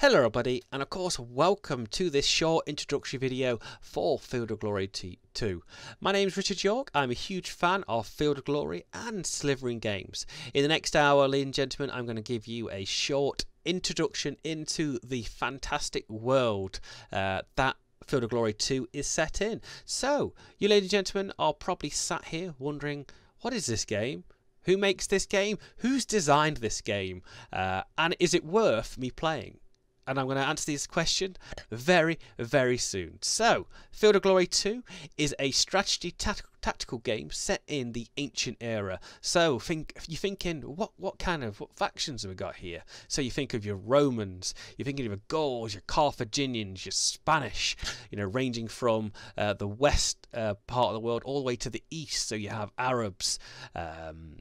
Hello everybody and of course welcome to this short introductory video for Field of Glory 2. My name is Richard Yorke, I'm a huge fan of Field of Glory and Slitherine Games. In the next hour ladies and gentlemen I'm going to give you a short introduction into the fantastic world uh, that Field of Glory 2 is set in. So you ladies and gentlemen are probably sat here wondering what is this game? Who makes this game? Who's designed this game? Uh, and is it worth me playing? And I'm going to answer this question very, very soon. So, Field of Glory 2 is a strategy tactical game set in the ancient era. So, think if you're thinking, what what kind of what factions have we got here? So you think of your Romans, you're thinking of your Gauls, your Carthaginians, your Spanish, you know, ranging from uh, the west uh, part of the world all the way to the east. So you have Arabs. Um,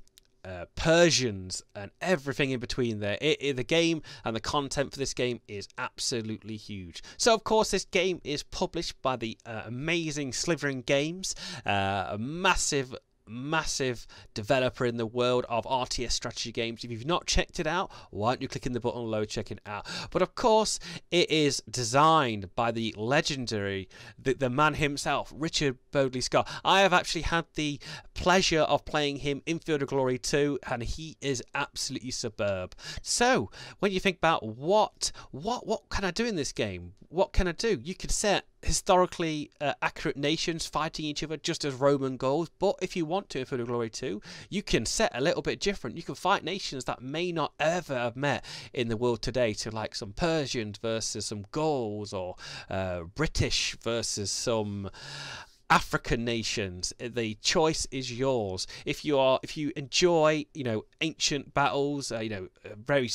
uh, Persians, and everything in between there. It, it, the game and the content for this game is absolutely huge. So, of course, this game is published by the uh, amazing Slitherine Games, uh, a massive massive developer in the world of RTS strategy games. If you've not checked it out, why don't you click in the button below, check it out? But of course, it is designed by the legendary, the, the man himself, Richard Bodley Scott. I have actually had the pleasure of playing him in Field of Glory 2, and he is absolutely superb. So, when you think about what, what, what can I do in this game? What can I do? You could set historically uh, accurate nations fighting each other just as Roman Gauls. But if you want to, in for the Glory 2, you can set a little bit different. You can fight nations that may not ever have met in the world today, to like some Persians versus some Gauls, or uh, British versus some African nations. The choice is yours. If you are, if you enjoy, you know, ancient battles, uh, you know, very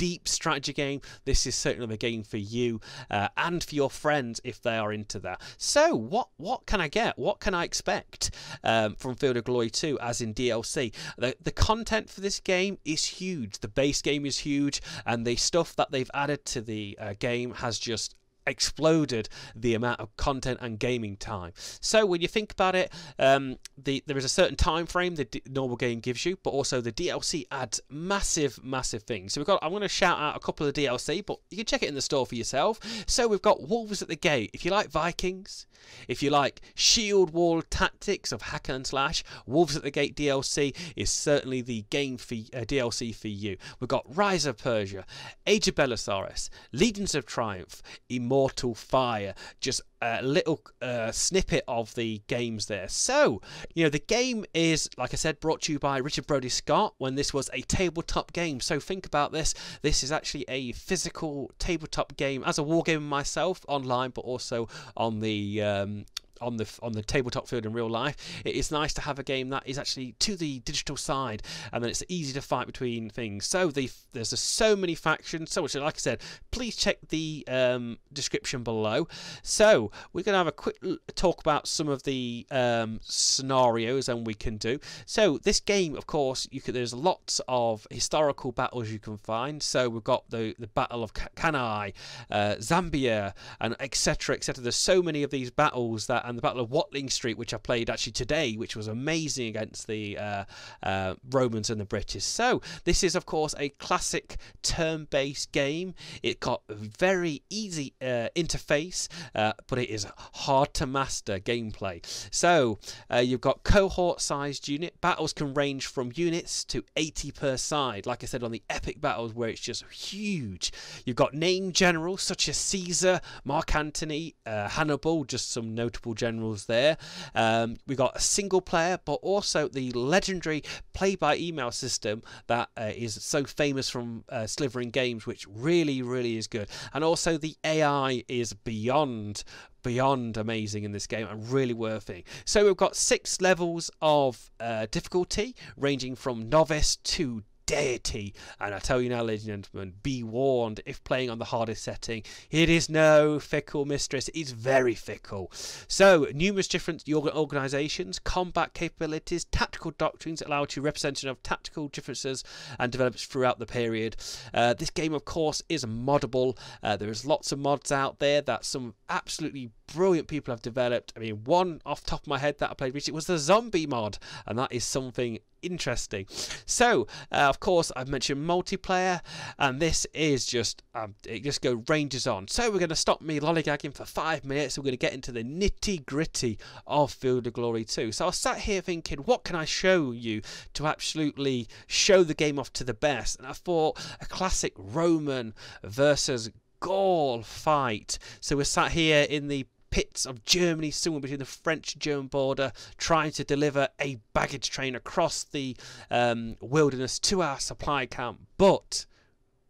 deep strategy game, this is certainly the game for you uh, and for your friends if they are into that. So, what what can I get? What can I expect um, from Field of Glory 2 as in DLC? The, the content for this game is huge. The base game is huge, and the stuff that they've added to the uh, game has just exploded the amount of content and gaming time. So when you think about it, um, the there is a certain time frame the normal game gives you, but also the DLC adds massive, massive things. So we've got. I'm going to shout out a couple of DLC, but you can check it in the store for yourself. So we've got Wolves at the Gate. If you like Vikings, if you like shield wall tactics of hack and slash, Wolves at the Gate DLC is certainly the game for uh, DLC for you. We've got Rise of Persia, Age of Belisarius, Legions of Triumph, Immortal Fire, just a little uh, snippet of the games there. So, you know, the game is, like I said, brought to you by Richard Bodley Scott when this was a tabletop game. So, think about this. This is actually a physical tabletop game as a wargame myself online, but also on the um, on the on the tabletop field in real life. It is nice to have a game that is actually to the digital side, and then it's easy to fight between things. So the, there's so many factions, so much. Like I said, please check the um, description below. So we're going to have a quick talk about some of the um, scenarios and we can do. So this game, of course, you there's lots of historical battles you can find. So we've got the the Battle of Cannae, uh, Zama, and etc. etc. There's so many of these battles that and the Battle of Watling Street, which I played actually today, which was amazing against the uh, uh, Romans and the British. So this is, of course, a classic turn-based game. It got a very easy uh, interface, uh, but it is hard to master gameplay. So uh, you've got cohort-sized unit. Battles can range from units to 80 per side. Like I said on the epic battles, where it's just huge. You've got named generals such as Caesar, Mark Antony, Hannibal, just some notable generals there. Um, we got a single player, but also the legendary play by email system that uh, is so famous from uh, Slitherine Games, which really, really is good. And also the AI is beyond beyond amazing in this game and really worth it. So we've got six levels of uh, difficulty, ranging from novice to deity. And I tell you now, ladies and gentlemen, be warned if playing on the hardest setting, it is no fickle mistress, it's very fickle. So, numerous different organizations, combat capabilities, tactical doctrines allow you representation of tactical differences and developments throughout the period. Uh, this game, of course, is moddable. Uh, there is lots of mods out there that some absolutely brilliant people have developed. I mean, one off top of my head that I played recently was the zombie mod, and that is something interesting. So, uh, of course, I've mentioned multiplayer, and this is just um, it just go ranges on. So we're going to stop me lollygagging for five minutes. We're going to get into the nitty gritty of Field of Glory 2. So I sat here thinking, what can I show you to absolutely show the game off to the best? And I thought a classic Roman versus Gaul fight. So we're sat here in the pits of Germany, somewhere between the French German border, trying to deliver a baggage train across the um, wilderness to our supply camp. But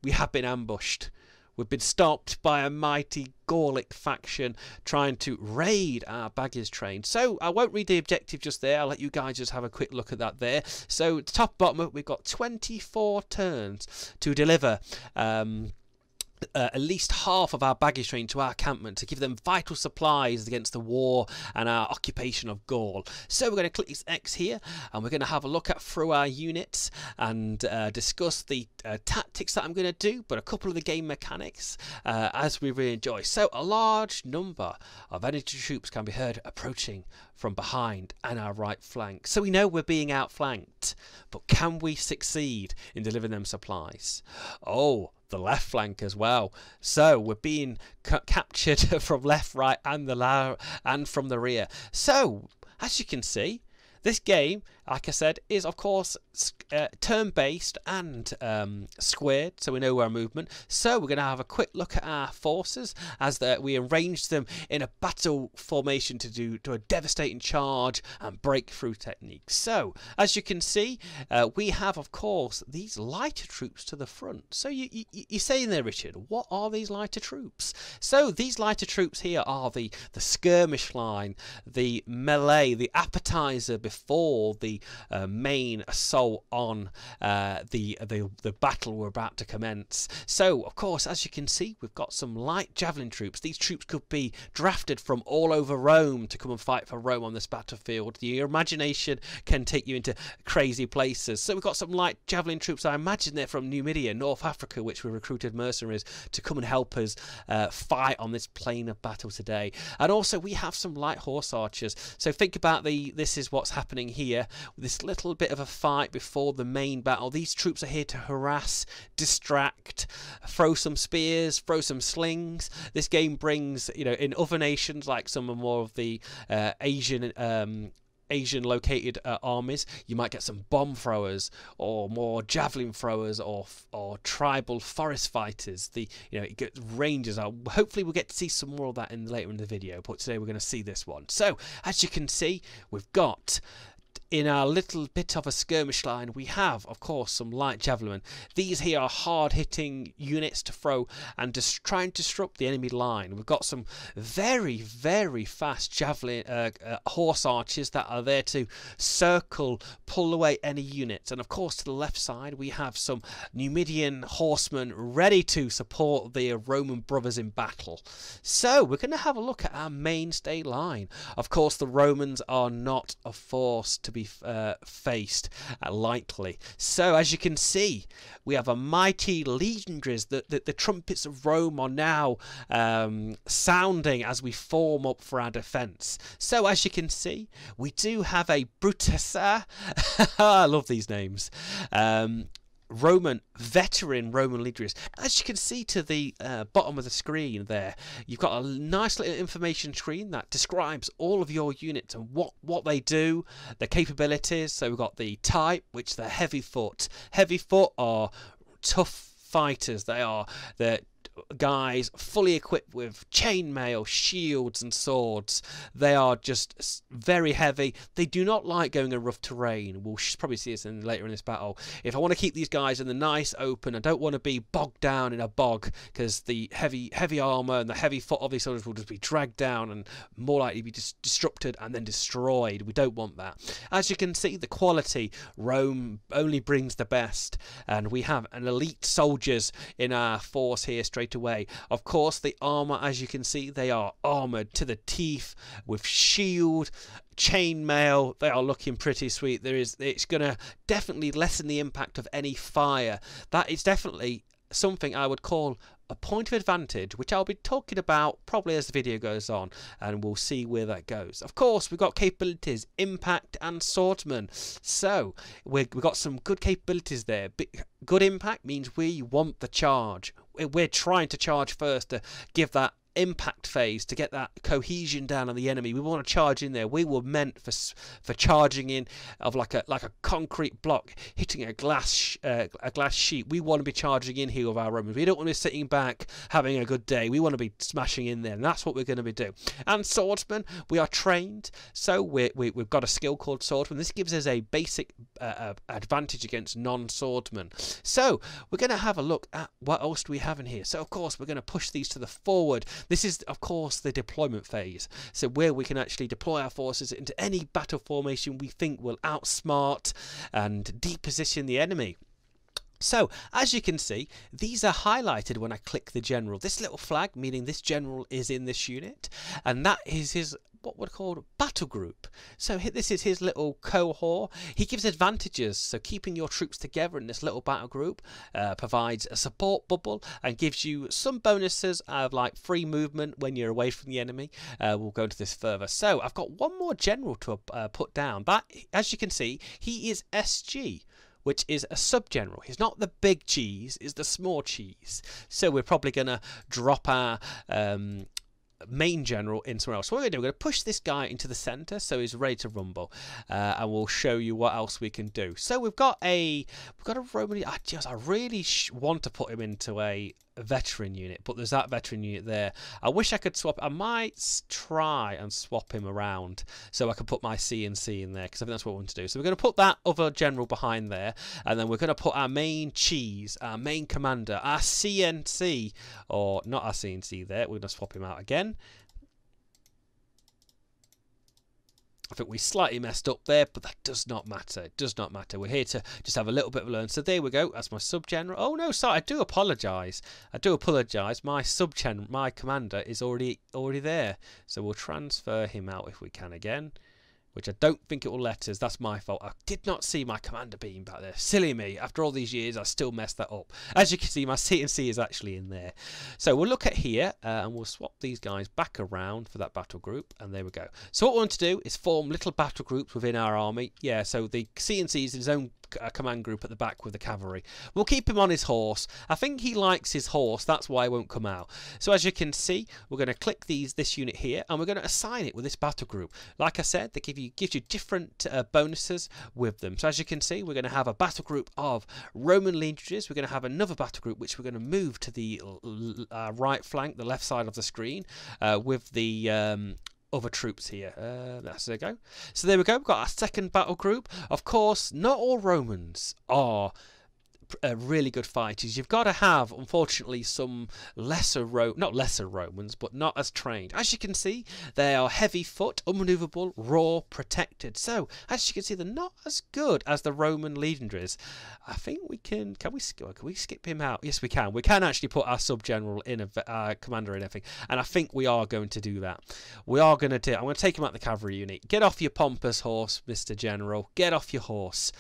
we have been ambushed. We've been stopped by a mighty Gallic faction trying to raid our baggage train. So I won't read the objective just there. I'll let you guys just have a quick look at that there. So top bottom, we've got 24 turns to deliver. Um, uh, at least half of our baggage train to our encampment to give them vital supplies against the war and our occupation of Gaul. So we're going to click this X here and we're going to have a look at through our units and uh, discuss the uh, tactics that I'm going to do, but a couple of the game mechanics uh, as we really enjoy. So a large number of enemy troops can be heard approaching from behind and our right flank. So we know we're being outflanked, but can we succeed in delivering them supplies? Oh, the left flank as well. So we're being captured from left, right, and the and from the rear. So as you can see, this game, like I said, is of course uh, turn-based and um, squared, so we know our movement. So we're going to have a quick look at our forces as the, we arrange them in a battle formation to do to a devastating charge and breakthrough technique. So as you can see, uh, we have of course these lighter troops to the front. So you, you you're saying there, Richard, what are these lighter troops? So these lighter troops here are the the skirmish line, the melee, the appetizer before the uh, main assault on uh, the, the the battle we're about to commence. So, of course, as you can see, we've got some light javelin troops. These troops could be drafted from all over Rome to come and fight for Rome on this battlefield. Your imagination can take you into crazy places. So we've got some light javelin troops. I imagine they're from Numidia, North Africa, which we recruited mercenaries to come and help us uh, fight on this plain of battle today. And also we have some light horse archers. So think about the this is what's happening here. This little bit of a fight before the main battle. These troops are here to harass, distract, throw some spears, throw some slings. This game brings, you know, in other nations like some of more of the uh, Asian um, Asian located uh, armies, you might get some bomb throwers or more javelin throwers or or tribal forest fighters. The you know it gets rangers. Hopefully we'll get to see some more of that in later in the video, but today we're going to see this one. So as you can see, we've got in our little bit of a skirmish line, we have, of course, some light javelin. These here are hard-hitting units to throw and just try and disrupt the enemy line. We've got some very, very fast javelin uh, uh, horse archers that are there to circle, pull away any units. And of course, to the left side, we have some Numidian horsemen ready to support the Roman brothers in battle. So we're going to have a look at our mainstay line. Of course, the Romans are not a force to be uh, faced uh, lightly. So, as you can see, we have a mighty legionaries. The, the, the trumpets of Rome are now um, sounding as we form up for our defence. So, as you can see, we do have a Brutessa. I love these names. Um, Roman, veteran Roman leaders. As you can see to the uh, bottom of the screen there, you've got a nice little information screen that describes all of your units and what, what they do, their capabilities. So we've got the type, which they're heavy foot. Heavy foot are tough fighters. They are the guys fully equipped with chainmail, shields, and swords. They are just very heavy. They do not like going in rough terrain. We'll probably see this in, later in this battle. If I want to keep these guys in the nice open, I don't want to be bogged down in a bog because the heavy heavy armor and the heavy foot of these soldiers will just be dragged down and more likely be dis disrupted and then destroyed. We don't want that. As you can see, the quality Rome only brings the best, and we have an elite soldiers in our force here straight straight away. Of course, the armor, as you can see, they are armored to the teeth with shield, chainmail. They are looking pretty sweet. There is, it's going to definitely lessen the impact of any fire. That is definitely something I would call a point of advantage, which I'll be talking about probably as the video goes on, and we'll see where that goes. Of course, we've got capabilities, impact and swordsman. So we've got some good capabilities there. Good impact means we want the charge. We're trying to charge first to give that impact phase to get that cohesion down on the enemy. We want to charge in there. We were meant for for charging in of like a like a concrete block hitting a glass uh, a glass sheet. We want to be charging in here with our Romans. We don't want to be sitting back having a good day. We want to be smashing in there, and that's what we're going to be doing. And swordsmen, we are trained, so we we have got a skill called swordsman. This gives us a basic uh, uh advantage against non-swordsmen. So we're going to have a look at what else do we have in here. So of course we're going to push these to the forward. This is, of course, the deployment phase. So where we can actually deploy our forces into any battle formation we think will outsmart and deposition the enemy. So, as you can see, these are highlighted when I click the general. This little flag, meaning this general is in this unit, and that is his what we're called battle group. So this is his little cohort. He gives advantages. So keeping your troops together in this little battle group uh, provides a support bubble and gives you some bonuses of like free movement when you're away from the enemy. Uh, we'll go into this further. So I've got one more general to uh, put down. But as you can see, he is SG which is a sub-general. He's not the big cheese, is the small cheese. So we're probably going to drop our um, main general in somewhere else. So what we're going to do, we're going to push this guy into the center so he's ready to rumble, uh, and we'll show you what else we can do. So we've got a we've got a Roman. I just I really want to put him into a veteran unit, but there's that veteran unit there. I wish I could swap. I might try and swap him around so I can put my CNC in there because I think that's what we want to do. So we're going to put that other general behind there, and then we're going to put our main cheese, our main commander, our CNC, or not our CNC there. We're going to swap him out again. I think we slightly messed up there, but that does not matter. It does not matter. We're here to just have a little bit of learn. So there we go. That's my sub-general. Oh, no, sorry. I do apologise. I do apologise. My sub-general, my commander is already already there. So we'll transfer him out if we can again which I don't think it will let us. That's my fault. I did not see my commander beam back there. Silly me. After all these years, I still messed that up. As you can see, my CNC is actually in there. So we'll look at here, uh, and we'll swap these guys back around for that battle group, and there we go. So what we want to do is form little battle groups within our army. Yeah, so the CNC is in his own a command group at the back with the cavalry. We'll keep him on his horse. I think he likes his horse. That's why he won't come out. So as you can see, we're going to click these this unit here, and we're going to assign it with this battle group. Like I said, they give you gives you different uh, bonuses with them. So as you can see, we're going to have a battle group of Roman legionaries. We're going to have another battle group which we're going to move to the uh, right flank, the left side of the screen, uh, with the um, other troops here. Uh, that's there we go. So there we go. We've got our second battle group. Of course, not all Romans are really good fighters. You've got to have, unfortunately, some lesser Ro not lesser Romans, but not as trained. As you can see, they are heavy foot, unmaneuverable, raw, protected. So, as you can see, they're not as good as the Roman legionaries. I think we can. Can we? Can we skip him out? Yes, we can. We can actually put our sub general in a uh, commander in everything, and I think we are going to do that. We are going to do. I'm going to take him out the cavalry unit. Get off your pompous horse, Mister General. Get off your horse.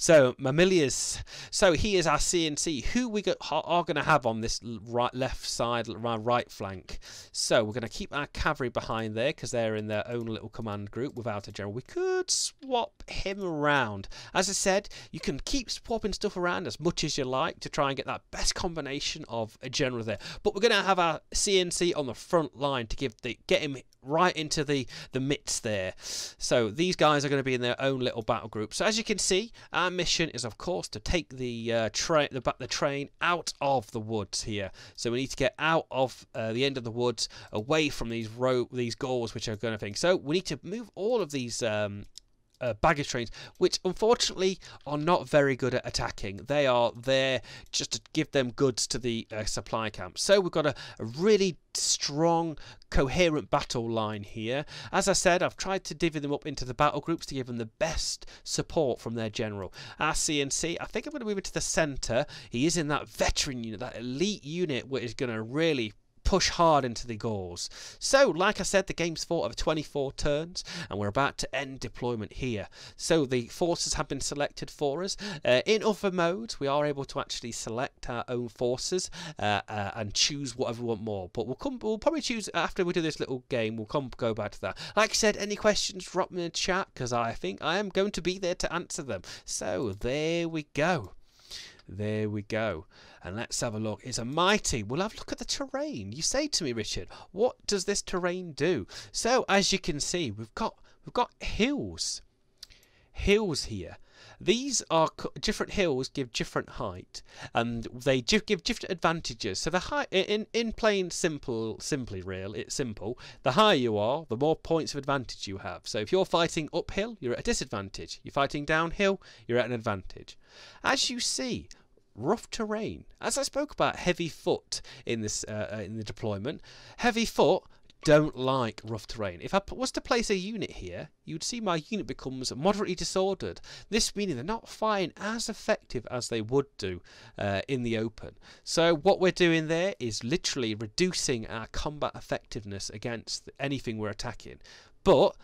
So Mamilius, so he is our CNC. Who we are going to have on this right, left side, right flank. So we're going to keep our cavalry behind there because they're in their own little command group without a general. We could swap him around. As I said, you can keep swapping stuff around as much as you like to try and get that best combination of a general there. But we're going to have our CNC on the front line to give the get him right into the the midst there. So these guys are going to be in their own little battle group. So as you can see, our mission is of course to take the uh, train the, the train out of the woods here. So we need to get out of uh, the end of the woods, away from these row these Gauls which are going to think. So we need to move all of these um, uh, baggage trains, which unfortunately are not very good at attacking. They are there just to give them goods to the uh, supply camp. So we've got a, a, really strong, coherent battle line here. As I said, I've tried to divvy them up into the battle groups to give them the best support from their general. Our CNC, I think I'm going to move it to the centre. He is in that veteran unit, that elite unit, which is going to really push hard into the Gauls. So, like I said, the game's fought over 24 turns, and we're about to end deployment here. So the forces have been selected for us. Uh, in other modes, we are able to actually select our own forces uh, uh, and choose whatever we want more. But we'll come, we'll probably choose after we do this little game. We'll come go back to that. Like I said, any questions, drop me in the chat because I think I am going to be there to answer them. So there we go. There we go. And let's have a look. It's a mighty. We'll have a look at the terrain. You say to me, Richard, what does this terrain do? So as you can see, we've got we've got hills. Hills here. These are different hills give different height, and they give different advantages. So the high in in plain simple, simply real, it's simple. The higher you are, the more points of advantage you have. So if you're fighting uphill, you're at a disadvantage. You're fighting downhill, you're at an advantage. As you see, rough terrain. As I spoke about heavy foot in this uh, uh in the deployment, heavy foot don't like rough terrain. If I was to place a unit here, you'd see my unit becomes moderately disordered. This meaning they're not firing as effective as they would do uh, in the open. So what we're doing there is literally reducing our combat effectiveness against anything we're attacking. But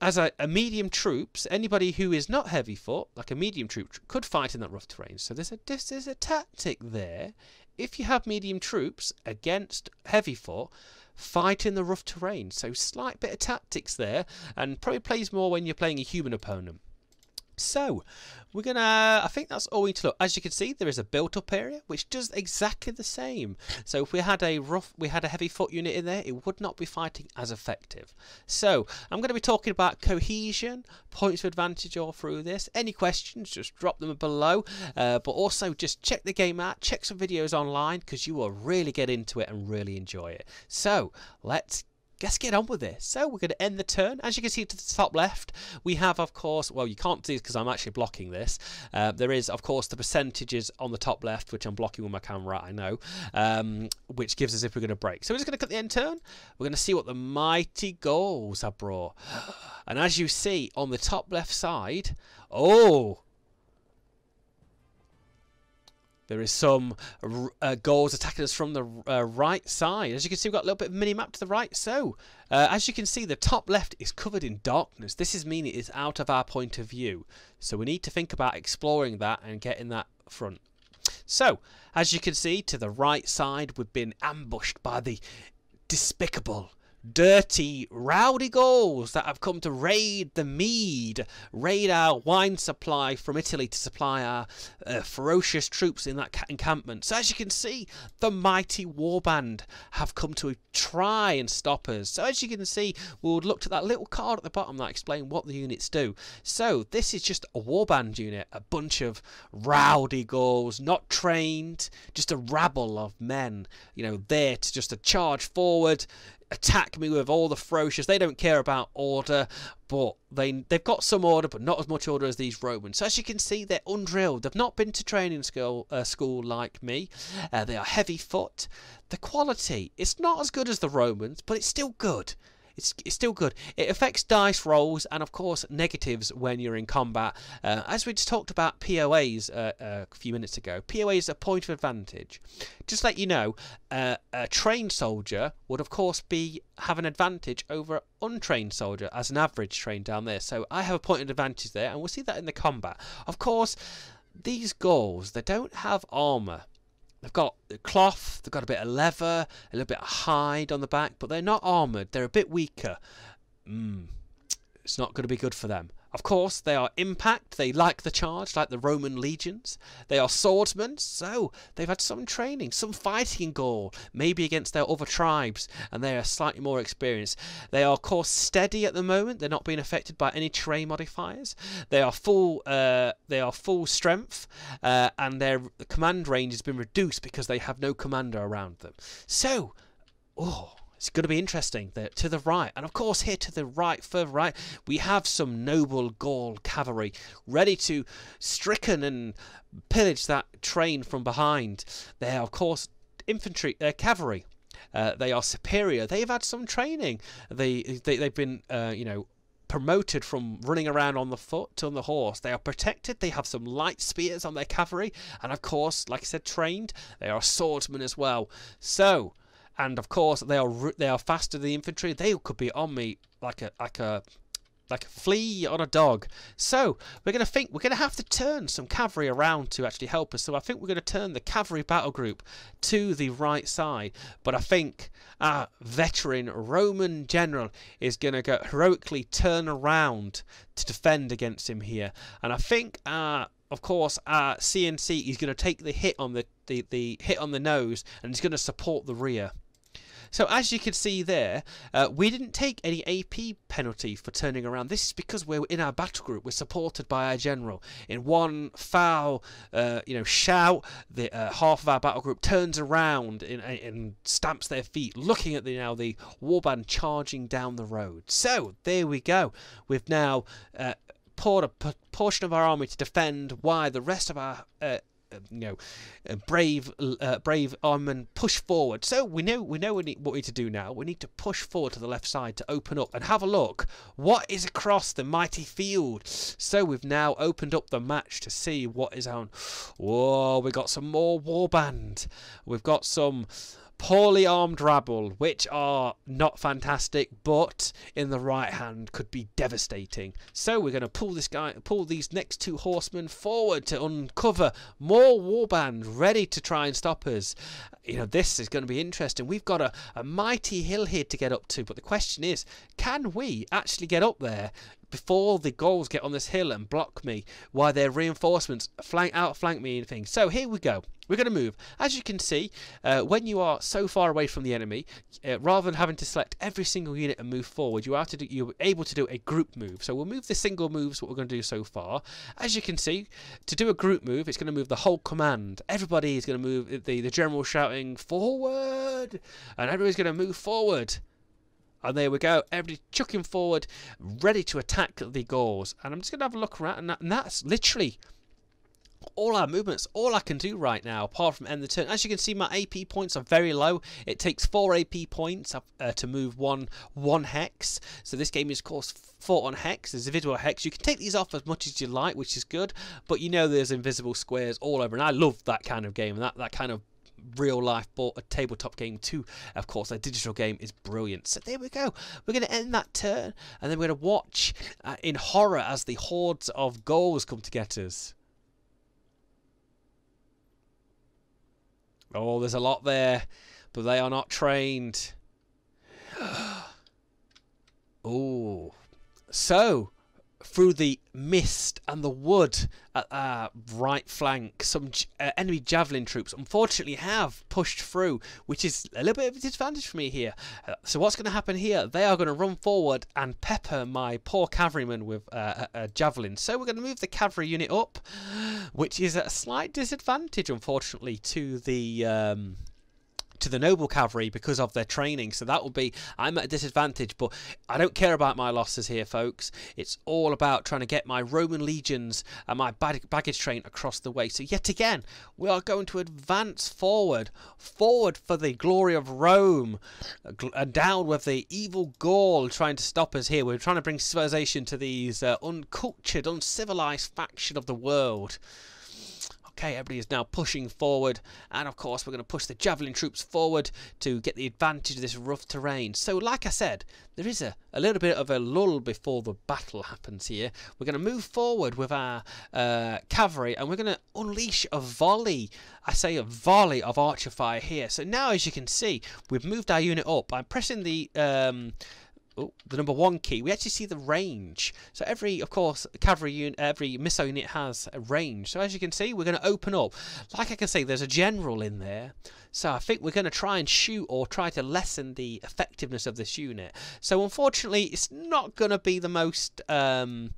as a, a, medium troops, anybody who is not heavy foot, like a medium troop, could fight in that rough terrain. So there's a there's a tactic there. If you have medium troops against heavy foot, fight in the rough terrain. So slight bit of tactics there, and probably plays more when you're playing a human opponent. So, we're to, I think that's all we need to look. As you can see, there is a built-up area, which does exactly the same. So if we had a rough, we had a heavy foot unit in there, it would not be fighting as effective. So, I'm going to be talking about cohesion, points of advantage all through this. Any questions, just drop them below. Uh, but also, just check the game out, check some videos online, because you will really get into it and really enjoy it. So, let's let's get on with this. So we're going to end the turn. As you can see to the top left, we have, of course, well, you can't see this because I'm actually blocking this. Uh, there is, of course, the percentages on the top left, which I'm blocking with my camera, I know, um, which gives us if we're going to break. So we're just going to cut the end turn. We're going to see what the mighty Gauls have brought. And as you see on the top left side, oh, there is some uh, Gauls attacking us from the uh, right side. As you can see, we've got a little bit of mini map to the right. So, uh, as you can see, the top left is covered in darkness. This is meaning it is out of our point of view. So we need to think about exploring that and getting that front. So, as you can see, to the right side, we've been ambushed by the despicable dirty, rowdy Gauls that have come to raid the mead, raid our wine supply from Italy to supply our uh, ferocious troops in that encampment. So, as you can see, the mighty warband have come to try and stop us. So, as you can see, we'll look at that little card at the bottom that explains what the units do. So, this is just a warband unit, a bunch of rowdy Gauls, not trained, just a rabble of men, you know, there to just to charge forward attack me with all the ferocious. They don't care about order, but they they've got some order, but not as much order as these Romans. So as you can see, they're undrilled. They've not been to training school uh, school like me. Uh, they are heavy foot. The quality it's not as good as the Romans, but it's still good. It's, it's still good. It affects dice rolls and, of course, negatives when you're in combat. Uh, as we just talked about POAs uh, uh, a few minutes ago, POA is a point of advantage. Just let you know, uh, a trained soldier would, of course, be have an advantage over an untrained soldier as an average train down there. So I have a point of advantage there, and we'll see that in the combat. Of course, these Gauls, they don't have armour. They've got cloth, they've got a bit of leather, a little bit of hide on the back, but they're not armoured. They're a bit weaker. Mm, it's not going to be good for them. Of course, they are impact, they like the charge, like the Roman legions. They are swordsmen, so they've had some training, some fighting in Gaul, maybe against their other tribes, and they are slightly more experienced. They are, of course, steady at the moment. They're not being affected by any terrain modifiers. They are full. Uh, they are full strength, uh, and their command range has been reduced because they have no commander around them. So, oh it's going to be interesting. The, to the right, and of course, here to the right, further right, we have some noble Gaul cavalry ready to stricken and pillage that train from behind. They are, of course, infantry, uh, cavalry. Uh, they are superior. They've had some training. They, they they've been, uh, you know, promoted from running around on the foot to on the horse. They are protected. They have some light spears on their cavalry, and of course, like I said, trained. They are swordsmen as well. So and of course they are they are faster than the infantry. They could be on me like a like a like a flea on a dog. So we're going to think we're going to have to turn some cavalry around to actually help us. So I think we're going to turn the cavalry battle group to the right side. But I think our veteran Roman general is going to go heroically turn around to defend against him here. And I think uh, of course, uh, CNC is going to take the hit on the, the, the hit on the nose and he's going to support the rear. So as you can see there, uh, we didn't take any AP penalty for turning around. This is because we're in our battle group. We're supported by our general. In one foul, uh, you know, shout, the uh, half of our battle group turns around and, and stamps their feet, looking at the now the warband charging down the road. So there we go. We've now uh, poured a portion of our army to defend why the rest of our uh, uh, you know, brave, uh, brave armmen push forward. So we know we know we need, what we need to do now. We need to push forward to the left side to open up and have a look. What is across the mighty field? So we've now opened up the match to see what is on. Whoa, we got some more warband. We've got some poorly armed rabble, which are not fantastic, but in the right hand could be devastating. So we're going to pull this guy, pull these next two horsemen forward to uncover more warband ready to try and stop us. You know, this is going to be interesting. We've got a, a mighty hill here to get up to, but the question is, can we actually get up there before the Gauls get on this hill and block me while their reinforcements flank outflank me and things. So here we go. We're going to move. As you can see, uh, when you are so far away from the enemy, uh, rather than having to select every single unit and move forward, you are to do, you're able to do a group move. So we'll move the single moves, what we're going to do so far. As you can see, to do a group move, it's going to move the whole command. Everybody is going to move, the, the general shouting, forward! And everybody's going to move forward. And there we go. Everybody chucking forward, ready to attack the Gauls. And I'm just going to have a look around. And, that, and that's literally all our movements, all I can do right now, apart from end the turn. As you can see, my AP points are very low. It takes four AP points uh, to move one one hex. So this game is, of course, fought on hex. There's visual hex. You can take these off as much as you like, which is good. But you know there's invisible squares all over. And I love that kind of game. That, that kind of real life but a tabletop game too. Of course a digital game is brilliant. So there we go. We're going to end that turn and then we're going to watch uh, in horror as the hordes of Gauls come to get us. Oh there's a lot there but they are not trained. Oh so through the mist and the wood at our right flank, some uh, enemy javelin troops unfortunately have pushed through, which is a little bit of a disadvantage for me here. Uh, so what's going to happen here? They are going to run forward and pepper my poor cavalryman with uh, a, a javelin. So we're going to move the cavalry unit up, which is a slight disadvantage, unfortunately, to the... Um, to the noble cavalry because of their training. So that will be, I'm at a disadvantage, but I don't care about my losses here, folks. It's all about trying to get my Roman legions and my baggage train across the way. So yet again, we are going to advance forward, forward for the glory of Rome, and down with the evil Gaul trying to stop us here. We're trying to bring civilization to these uh, uncultured, uncivilized faction of the world. Okay, everybody is now pushing forward, and of course we're going to push the javelin troops forward to get the advantage of this rough terrain. So, like I said, there is a, a little bit of a lull before the battle happens here. We're going to move forward with our uh, cavalry, and we're going to unleash a volley, I say a volley of archer fire here. So now, as you can see, we've moved our unit up. I'm pressing the... Um, oh, the number one key, we actually see the range. So every, of course, cavalry unit, every missile unit has a range. So as you can see, we're going to open up. Like I can say, there's a general in there. So I think we're going to try and shoot or try to lessen the effectiveness of this unit. So unfortunately, it's not going to be the most... Um,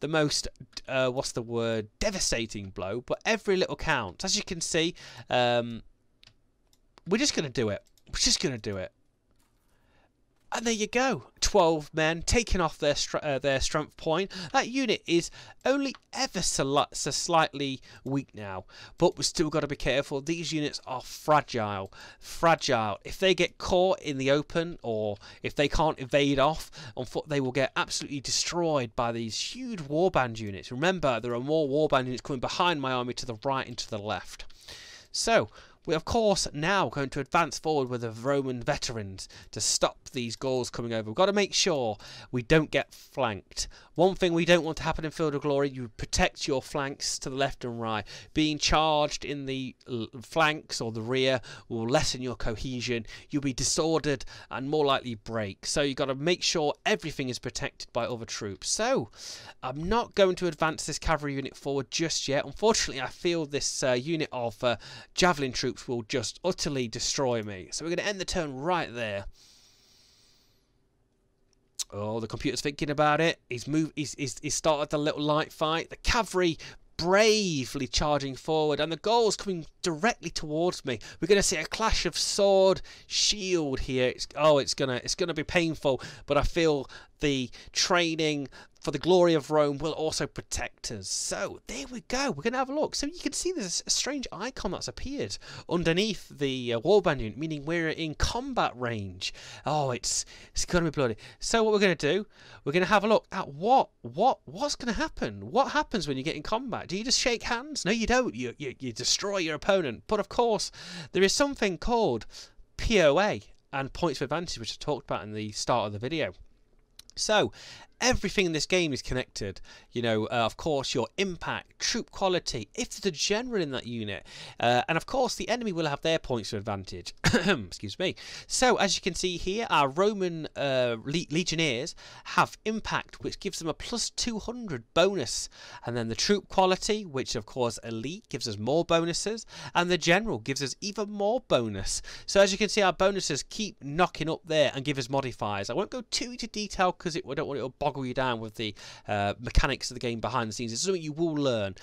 the most, uh, what's the word, devastating blow, but every little counts. As you can see, um, we're just going to do it. We're just going to do it. And there you go. 12 men taking off their uh, their strength point. That unit is only ever so, so slightly weak now, but we've still got to be careful. These units are fragile. Fragile. If they get caught in the open or if they can't evade off, they will get absolutely destroyed by these huge warband units. Remember, there are more warband units coming behind my army to the right and to the left. So, we're of course now going to advance forward with the Roman veterans to stop these Gauls coming over. We've got to make sure we don't get flanked. One thing we don't want to happen in Field of Glory, you protect your flanks to the left and right. Being charged in the flanks or the rear will lessen your cohesion. You'll be disordered and more likely break. So you've got to make sure everything is protected by other troops. So I'm not going to advance this cavalry unit forward just yet. Unfortunately, I feel this uh, unit of uh, javelin troops will just utterly destroy me. So we're going to end the turn right there. Oh, the computer's thinking about it. He's moved. He's, he's, he's started the little light fight. The cavalry bravely charging forward, and the Gauls coming directly towards me. We're going to see a clash of sword, shield here. It's, oh, it's gonna it's gonna be painful, but I feel the training, for the glory of Rome will also protect us. So there we go. We're going to have a look. So you can see there's a strange icon that's appeared underneath the uh, warband unit, meaning we're in combat range. Oh, it's it's going to be bloody. So what we're going to do, we're going to have a look at what what what's going to happen. What happens when you get in combat? Do you just shake hands? No, you don't. You you, you destroy your opponent. But of course, there is something called POA and points of advantage, which I talked about in the start of the video. So, everything in this game is connected. You know, uh, of course, your impact, troop quality, if there's a general in that unit, uh, and of course, the enemy will have their points of advantage. Excuse me. So, as you can see here, our Roman uh, le legionnaires have impact, which gives them a plus 200 bonus, and then the troop quality, which of course elite gives us more bonuses, and the general gives us even more bonus. So, as you can see, our bonuses keep knocking up there and give us modifiers. I won't go too into detail because I don't want it to bog boggle you down with the uh, mechanics of the game behind the scenes. It's something you will learn.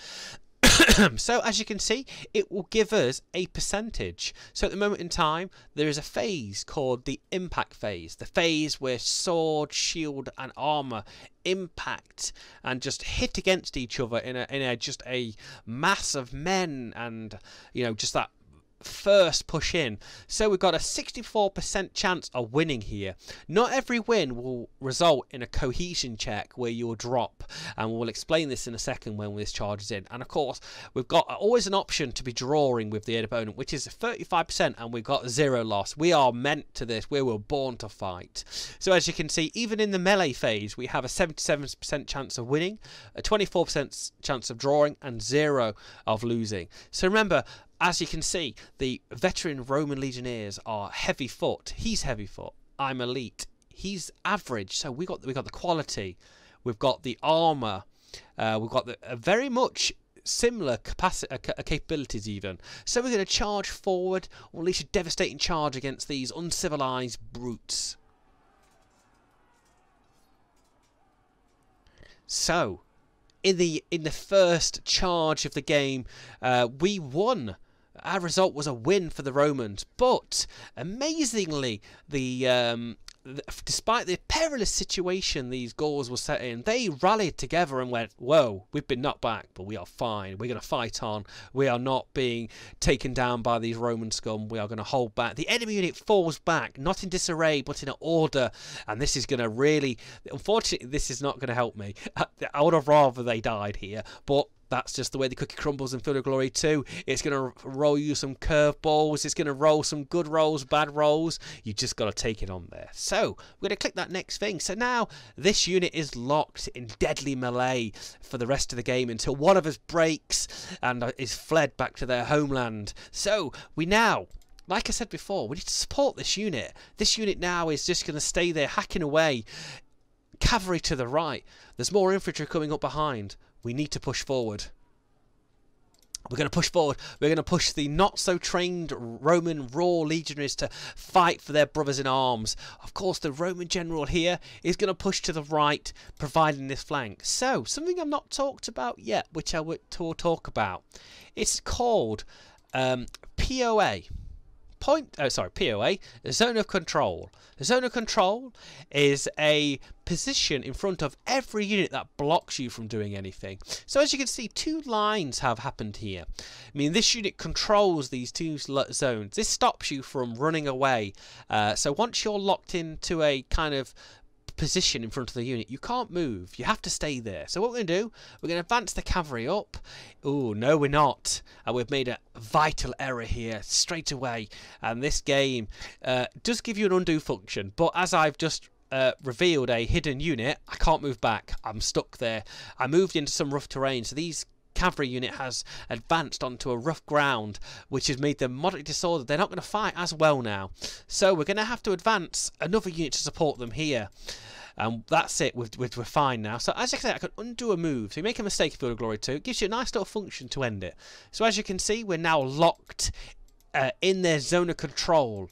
so as you can see it will give us a percentage so at the moment in time there is a phase called the impact phase the phase where sword shield and armor impact and just hit against each other in a in a just a mass of men and you know just that first push in. So we've got a 64% chance of winning here. Not every win will result in a cohesion check where you'll drop, and we'll explain this in a second when this charges in. And of course, we've got always an option to be drawing with the opponent, which is 35%, and we've got zero loss. We are meant to this. We were born to fight. So as you can see, even in the melee phase, we have a 77% chance of winning, a 24% chance of drawing, and zero of losing. So remember, as you can see, the veteran Roman legionnaires are heavy foot. He's heavy foot. I'm elite. He's average. So we got we got the quality. We've got the armor. Uh, we've got the uh, very much similar capacity, uh, capabilities even. So we're going to charge forward, or unleash a devastating charge against these uncivilized brutes. So, in the in the first charge of the game, uh, we won our result was a win for the Romans. But amazingly, the um, despite the perilous situation these Gauls were set in, they rallied together and went, Whoa, we've been knocked back, but we are fine. We're going to fight on. We are not being taken down by these Roman scum. We are going to hold back. The enemy unit falls back, not in disarray, but in order. And this is going to really, unfortunately, this is not going to help me. I would have rather they died here, but that's just the way the cookie crumbles in Field of Glory 2. It's going to roll you some curveballs. It's going to roll some good rolls, bad rolls. You just got to take it on there. So we're going to click that next thing. So now this unit is locked in deadly melee for the rest of the game until one of us breaks and uh, is fled back to their homeland. So we now like I said before, we need to support this unit. This unit now is just going to stay there hacking away. Cavalry to the right. There's more infantry coming up behind. We need to push forward. We're going to push forward. We're going to push the not so trained Roman raw legionaries to fight for their brothers in arms. Of course, the Roman general here is going to push to the right, providing this flank. So, something I've not talked about yet, which I will talk about. It's called um, POA point oh sorry POA zone of control zone of control is a position in front of every unit that blocks you from doing anything so as you can see two lines have happened here I mean this unit controls these two zones this stops you from running away uh, so once you're locked into a kind of position in front of the unit. You can't move. You have to stay there. So what we're going to do, we're going to advance the cavalry up. Oh, no, we're not. And we've made a vital error here straight away. And this game uh, does give you an undo function. But as I've just uh, revealed a hidden unit, I can't move back. I'm stuck there. I moved into some rough terrain. So these cavalry unit has advanced onto a rough ground, which has made them moderately disordered. They're not going to fight as well now. So we're going to have to advance another unit to support them here. And that's it, we're, we're fine now. So as I said, I can undo a move. So you make a mistake in Field of Glory 2, it gives you a nice little function to end it. So as you can see, we're now locked uh, in their zone of control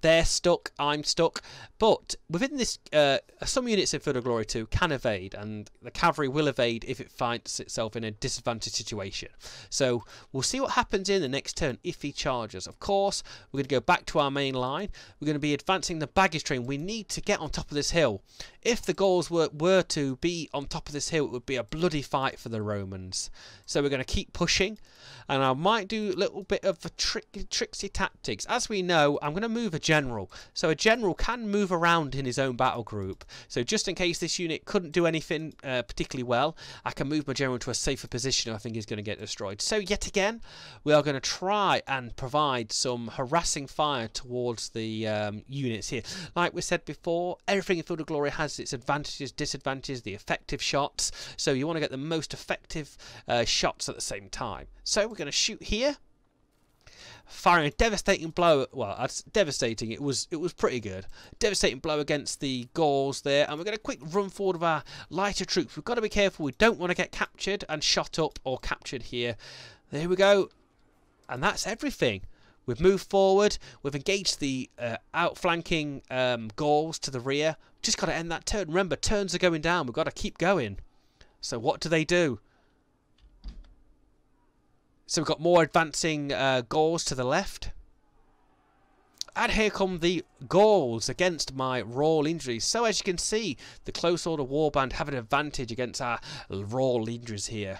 they're stuck, I'm stuck. But within this, uh, some units in Field of Glory 2 can evade, and the cavalry will evade if it finds itself in a disadvantaged situation. So we'll see what happens in the next turn if he charges. Of course, we're going to go back to our main line. We're going to be advancing the baggage train. We need to get on top of this hill. If the Gauls were, were to be on top of this hill, it would be a bloody fight for the Romans. So we're going to keep pushing and I might do a little bit of a tricky, tricksy tactics. As we know, I'm going to move a general. So a general can move around in his own battle group. So just in case this unit couldn't do anything uh, particularly well, I can move my general to a safer position I think he's going to get destroyed. So yet again, we are going to try and provide some harassing fire towards the um, units here. Like we said before, everything in Field of Glory has its advantages, disadvantages, the effective shots. So you want to get the most effective uh, shots at the same time. So we're going to shoot here. Firing a devastating blow. Well, that's devastating. It was it was pretty good. Devastating blow against the Gauls there. And we're going to quick run forward of our lighter troops. We've got to be careful. We don't want to get captured and shot up or captured here. There we go. And that's everything. We've moved forward. We've engaged the uh, outflanking um, Gauls to the rear. Just got to end that turn. Remember, turns are going down. We've got to keep going. So what do they do? So we've got more advancing uh, Gauls to the left. And here come the Gauls against my Raw injuries. So as you can see, the Close Order Warband have an advantage against our Raw injuries here.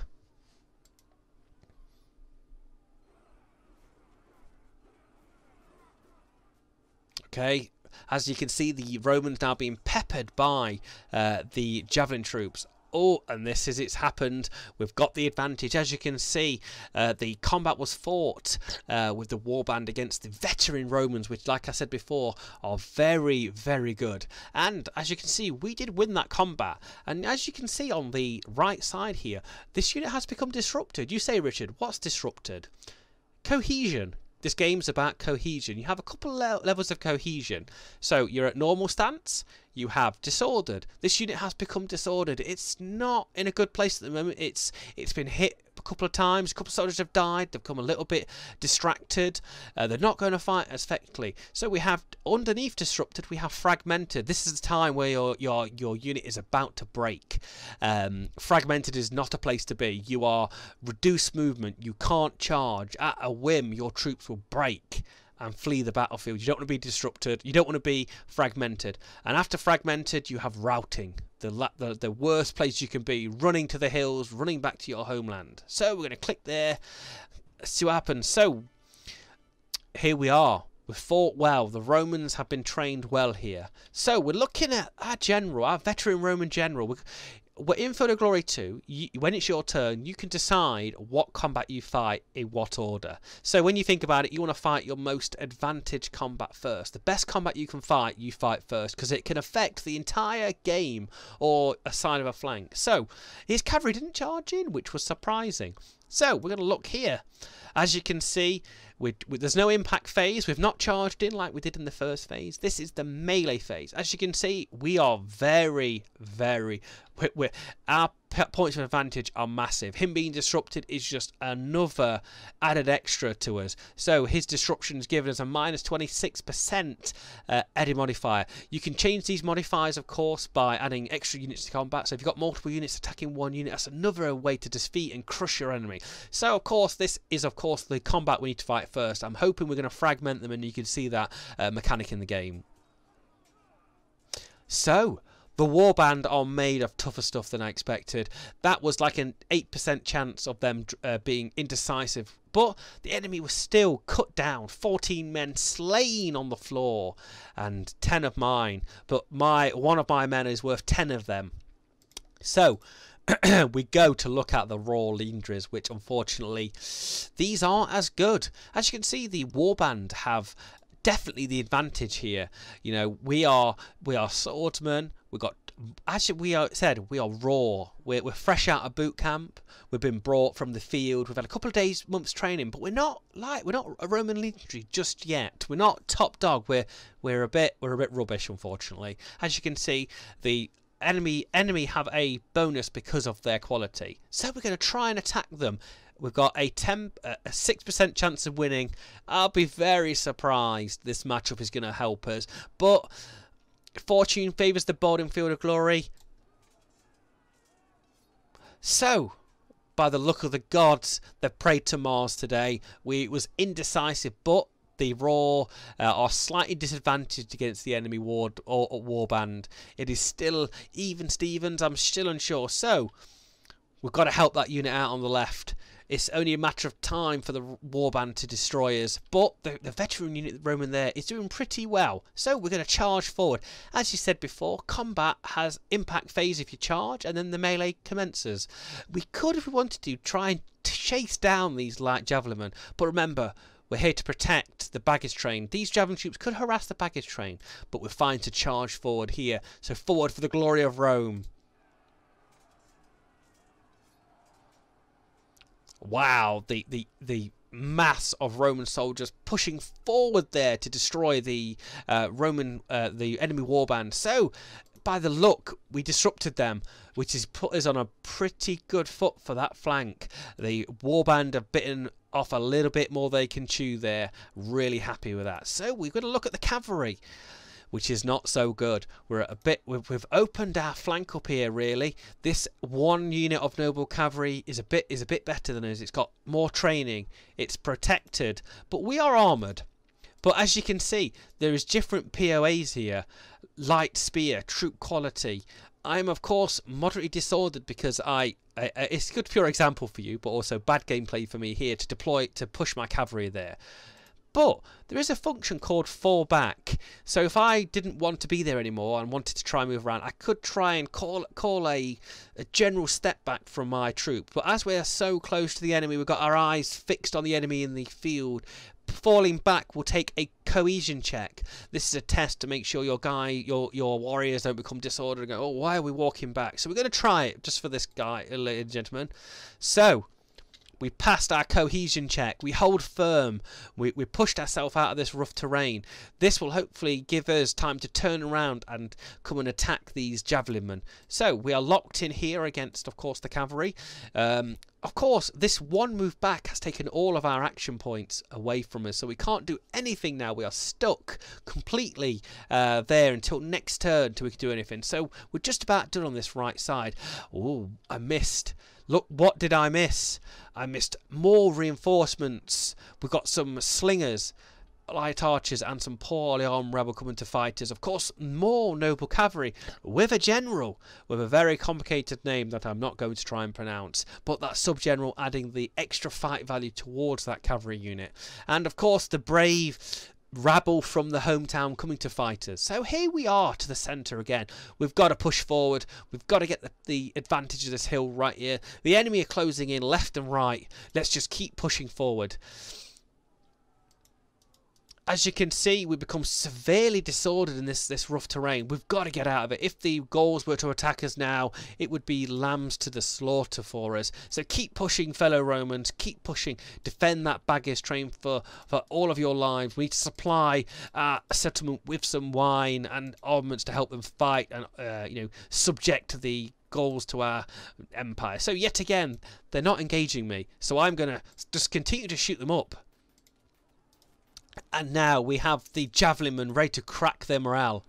Okay, as you can see, the Romans now being peppered by uh, the javelin troops. Oh, and this is it's happened. We've got the advantage. As you can see, uh, the combat was fought uh, with the warband against the veteran Romans, which, like I said before, are very, very good. And as you can see, we did win that combat. And as you can see on the right side here, this unit has become disrupted. You say, Richard, what's disrupted? Cohesion this game's about cohesion. You have a couple le levels of cohesion. So you're at normal stance, you have disordered. This unit has become disordered. It's not in a good place at the moment. It's it's been hit a couple of times. A couple of soldiers have died. They've become a little bit distracted. Uh, they're not going to fight as effectively. So we have underneath disrupted. We have fragmented. This is the time where your your your unit is about to break. Um, fragmented is not a place to be. You are reduced movement. You can't charge at a whim. Your troops will break and flee the battlefield. You don't want to be disrupted. You don't want to be fragmented. And after fragmented, you have routing. The, the, the worst place you can be, running to the hills, running back to your homeland. So we're going to click there, see what happens. So here we are. We fought well. The Romans have been trained well here. So we're looking at our general, our veteran Roman general. In Field of Glory 2, you, when it's your turn, you can decide what combat you fight in what order. So when you think about it, you want to fight your most advantage combat first. The best combat you can fight, you fight first, because it can affect the entire game or a side of a flank. So his cavalry didn't charge in, which was surprising. So we're going to look here. As you can see, we, there's no impact phase. We've not charged in like we did in the first phase. This is the melee phase. As you can see, we are very, very... We're, our points of advantage are massive. Him being disrupted is just another added extra to us. So his disruption is given us a minus 26% uh, edit modifier. You can change these modifiers, of course, by adding extra units to combat. So if you've got multiple units attacking one unit, that's another way to defeat and crush your enemy. So, of course, this is, of course, the combat we need to fight first. I'm hoping we're going to fragment them and you can see that uh, mechanic in the game. So, the warband are made of tougher stuff than I expected. That was like an 8% chance of them uh, being indecisive but the enemy was still cut down. 14 men slain on the floor, and 10 of mine. But my one of my men is worth 10 of them. So we go to look at the raw legionaries, which unfortunately these aren't as good. As you can see, the warband have definitely the advantage here. You know, we are we are swordsmen. We got as we said, we are raw. We're, we're fresh out of boot camp. We've been brought from the field. We've had a couple of days, months training, but we're not like we're not a Roman legendary just yet. We're not top dog. We're we're a bit we're a bit rubbish, unfortunately. As you can see, the enemy enemy have a bonus because of their quality. So we're going to try and attack them. We've got a 10 a 6% chance of winning. I'll be very surprised this matchup is going to help us. But fortune favours the bold in Field of Glory. So, by the look of the gods, they prayed to Mars today. We was indecisive, but the Raw uh, are slightly disadvantaged against the enemy ward or, or warband. It is still even Stevens. I'm still unsure. So we've got to help that unit out on the left. It's only a matter of time for the warband to destroy us. But the, the veteran unit Roman there is doing pretty well. So we're going to charge forward. As you said before, combat has impact phase if you charge, and then the melee commences. We could, if we wanted to, try and chase down these light javelin But remember, we're here to protect the baggage train. These javelin troops could harass the baggage train, but we're fine to charge forward here. So forward for the glory of Rome. Wow, the the the mass of Roman soldiers pushing forward there to destroy the uh, Roman uh, the enemy warband. So by the look, we disrupted them, which has put us on a pretty good foot for that flank. The warband have bitten off a little bit more they can chew there. Really happy with that. So we've got to look at the cavalry which is not so good. We're a bit we've, we've, opened our flank up here really. This one unit of noble cavalry is a bit is a bit better than us. It's got more training. It's protected, but we are armored. But as you can see, there is different POAs here. Light spear, troop quality, I'm of course moderately disordered because I, I, it's a good pure example for you, but also bad gameplay for me here to deploy to push my cavalry there. But there is a function called fall back. So if I didn't want to be there anymore and wanted to try and move around, I could try and call call a, a general step back from my troop. But as we are so close to the enemy, we've got our eyes fixed on the enemy in the field falling back will take a cohesion check. This is a test to make sure your guy, your your warriors don't become disordered and go, oh, why are we walking back? So we're going to try it just for this guy, uh, ladies and gentlemen. So, we passed our cohesion check. We hold firm. We, we pushed ourselves out of this rough terrain. This will hopefully give us time to turn around and come and attack these javelin men. So we are locked in here against, of course, the cavalry. Um, of course, this one move back has taken all of our action points away from us, so we can't do anything now. We are stuck completely uh, there until next turn till we can do anything. So we're just about done on this right side. Oh, I missed. Look, what did I miss? I missed more reinforcements. We've got some slingers, light archers, and some poorly armed rebel coming to fight us. Of course, more noble cavalry with a general with a very complicated name that I'm not going to try and pronounce. But that sub general adding the extra fight value towards that cavalry unit. And of course, the brave rabble from the hometown coming to fight us. So here we are to the centre again. We've got to push forward. We've got to get the, the advantage of this hill right here. The enemy are closing in left and right. Let's just keep pushing forward as you can see, we become severely disordered in this, this rough terrain. We've got to get out of it. If the Gauls were to attack us now, it would be lambs to the slaughter for us. So keep pushing, fellow Romans. Keep pushing. Defend that baggage train for, for all of your lives. We need to supply uh, a settlement with some wine and armaments to help them fight and, uh, you know, subject the Gauls to our empire. So yet again, they're not engaging me. So I'm going to just continue to shoot them up and now we have the javelin ready to crack their morale.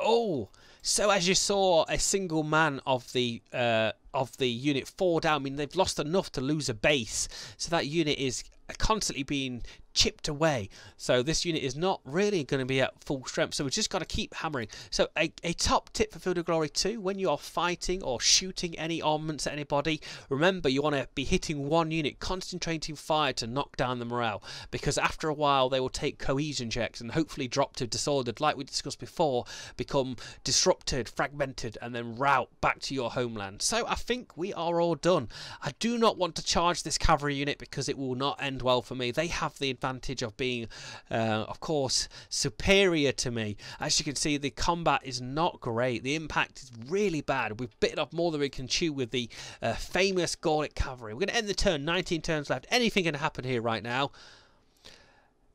Oh, so as you saw, a single man of the uh, of the unit fall down. I mean, they've lost enough to lose a base, so that unit is constantly being chipped away. So this unit is not really going to be at full strength. So we've just got to keep hammering. So a, a top tip for Field of Glory 2, when you are fighting or shooting any armaments at anybody, remember you want to be hitting one unit, concentrating fire to knock down the morale. Because after a while they will take cohesion checks and hopefully drop to disordered, like we discussed before, become disrupted, fragmented, and then route back to your homeland. So I think we are all done. I do not want to charge this cavalry unit because it will not end well for me. They have the advantage of being, uh, of course, superior to me. As you can see, the combat is not great. The impact is really bad. We've bitten off more than we can chew with the uh, famous Gallic cavalry. We're going to end the turn. 19 turns left. Anything can happen here right now.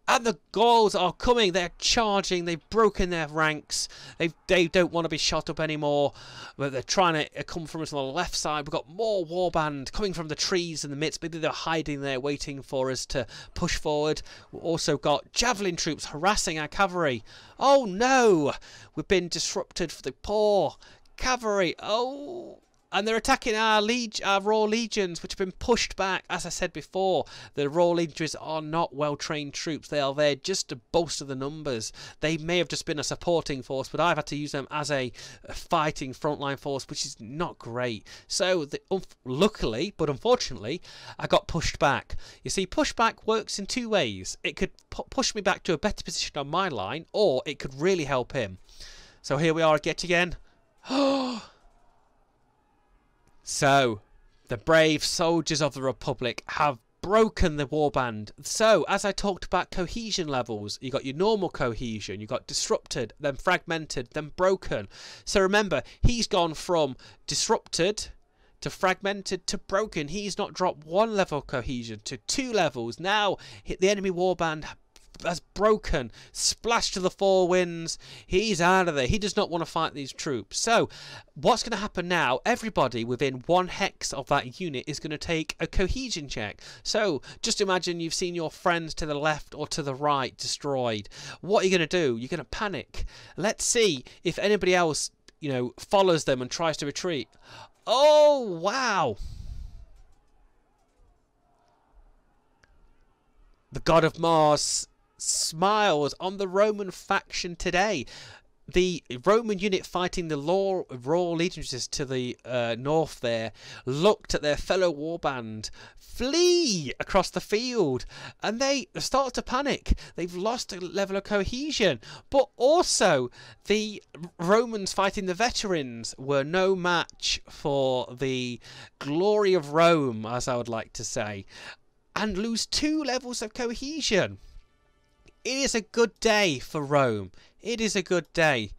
And the Gauls are coming. They're charging. They've broken their ranks. They they don't want to be shot up anymore. But they're trying to come from us on the left side. We've got more warband coming from the trees in the midst. Maybe they're hiding there, waiting for us to push forward. We've also got javelin troops harassing our cavalry. Oh no! We've been disrupted for the poor cavalry. Oh and they're attacking our, leg- our raw legions, which have been pushed back. As I said before, the raw legions are not well-trained troops. They are there just to bolster the numbers. They may have just been a supporting force, but I've had to use them as a, fighting frontline force, which is not great. So, the, um, luckily, but unfortunately, I got pushed back. You see, pushback works in two ways. It could push me back to a better position on my line, or it could really help him. So here we are yet again. So, the brave soldiers of the Republic have broken the warband. So, as I talked about cohesion levels, you got your normal cohesion, you got disrupted, then fragmented, then broken. So remember, he's gone from disrupted to fragmented to broken. He's not dropped one level of cohesion to two levels. Now, the enemy warband has broken, splashed to the four winds. He's out of there. He does not want to fight these troops. So, what's going to happen now? Everybody within one hex of that unit is going to take a cohesion check. So, just imagine you've seen your friends to the left or to the right destroyed. What are you going to do? You're going to panic. Let's see if anybody else, you know, follows them and tries to retreat. Oh, wow. The god of Mars smiles on the Roman faction today. The Roman unit fighting the law, raw legions to the uh, north there looked at their fellow warband flee across the field and they start to panic. They've lost a level of cohesion. But also, the Romans fighting the veterans were no match for the glory of Rome, as I would like to say, and lose two levels of cohesion. It is a good day for Rome. It is a good day.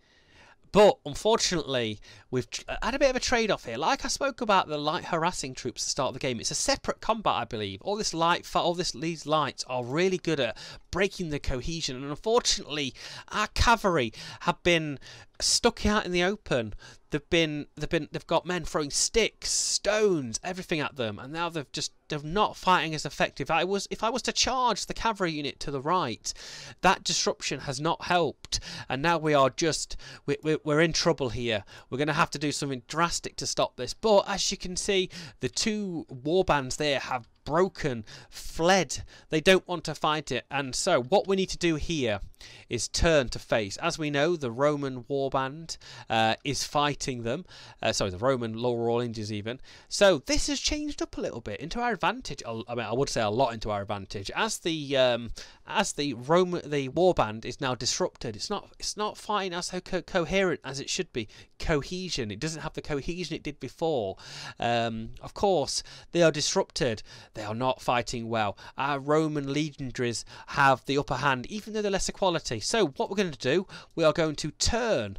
But unfortunately, we've uh, had a bit of a trade off here. Like I spoke about the light harassing troops at the start of the game, it's a separate combat, I believe. All this light, all this, these lights are really good at breaking the cohesion. And unfortunately, our cavalry have been stuck out in the open. They've been they've been they've got men throwing sticks, stones, everything at them, and now they've just they're not fighting as effective. I was if I was to charge the cavalry unit to the right, that disruption has not helped, and now we are just we, we, we're in trouble here. We're going to have to do something drastic to stop this. But as you can see, the two war bands there have broken, fled. They don't want to fight it. And so what we need to do here is turn to face. As we know, the Roman warband uh, is fighting them. Uh, sorry, the Roman Lower All Indies even. So this has changed up a little bit into our advantage. I mean, I would say a lot into our advantage. As the um, as the Roman the warband is now disrupted, it's not it's not fighting as co coherent as it should be. Cohesion. It doesn't have the cohesion it did before. Um, of course, they are disrupted. They are not fighting well. Our Roman legionaries have the upper hand, even though they're lesser quality. So what we're going to do, we are going to turn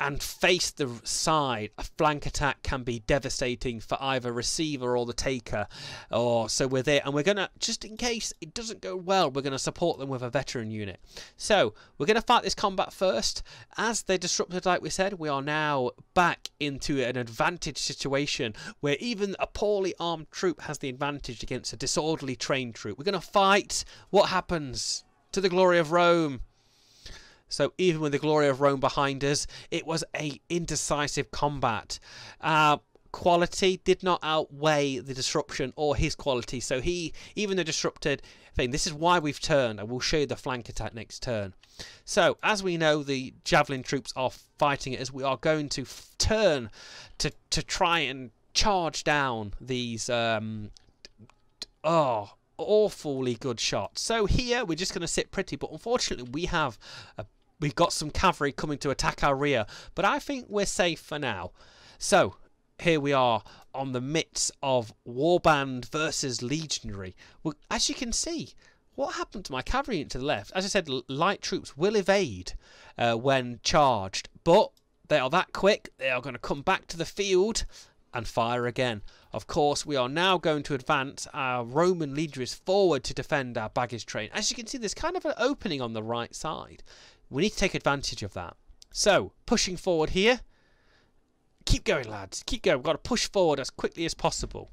and face the side. A flank attack can be devastating for either receiver or the taker. Or so we're there, and we're gonna just in case it doesn't go well, we're gonna support them with a veteran unit. So we're gonna fight this combat first. As they disrupted, like we said, we are now back into an advantage situation where even a poorly armed troop has the advantage against a disorderly trained troop. We're gonna fight. What happens? To the glory of Rome. So even with the glory of Rome behind us, it was a indecisive combat. Uh, quality did not outweigh the disruption or his quality. So he, even the disrupted thing, this is why we've turned. I will show you the flank attack next turn. So, as we know, the javelin troops are fighting it as we are going to turn to, to try and charge down these, um, oh, awfully good shots. So here, we're just going to sit pretty, but unfortunately, we have a we've got some cavalry coming to attack our rear, but I think we're safe for now. So, here we are on the midst of Warband versus Legionary. Well, as you can see, what happened to my cavalry to the left? As I said, light troops will evade uh, when charged, but they are that quick, they are going to come back to the field and fire again. Of course, we are now going to advance our Roman legionaries forward to defend our baggage train. As you can see, there's kind of an opening on the right side. We need to take advantage of that. So, pushing forward here. Keep going, lads. Keep going. We've got to push forward as quickly as possible.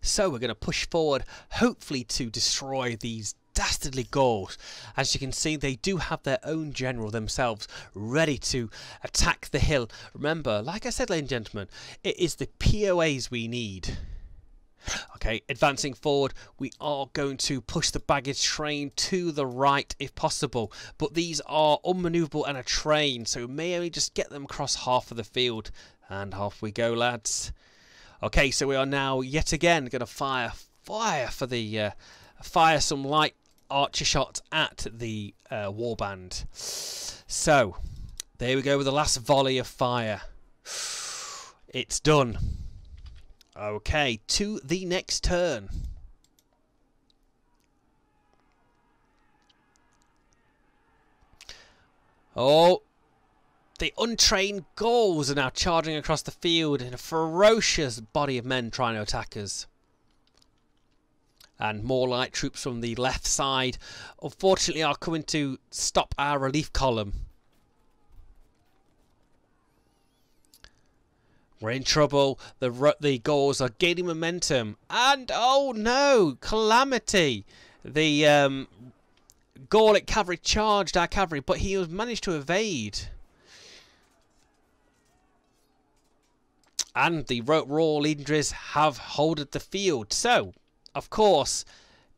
So we're going to push forward, hopefully to destroy these dastardly Gauls. As you can see, they do have their own general themselves ready to attack the hill. Remember, like I said, ladies and gentlemen, it is the POAs we need. Okay, advancing forward, we are going to push the baggage train to the right if possible, but these are unmaneuverable and a train, so we may only just get them across half of the field. And off we go, lads. Okay, so we are now yet again going to fire, fire for the, uh, fire some light archer shots at the uh, warband. So, there we go with the last volley of fire. It's done. Okay, to the next turn. Oh, the untrained Gauls are now charging across the field in a ferocious body of men trying to attack us. And more light troops from the left side, unfortunately, are coming to stop our relief column. We're in trouble. The the Gauls are gaining momentum, and oh no, calamity! The um, Gallic cavalry charged our cavalry, but he was managed to evade. And the raw legionaries have holded the field. So, of course,